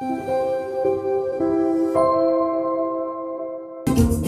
Thank you.